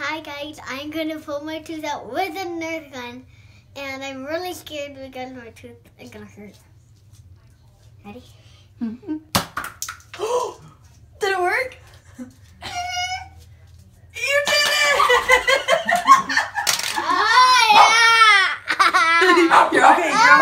Hi guys, I'm gonna pull my tooth out with a Nerf gun, and I'm really scared because my tooth is gonna hurt. Ready? Mm -hmm. did it work? you did it! oh yeah! you're okay. You're okay.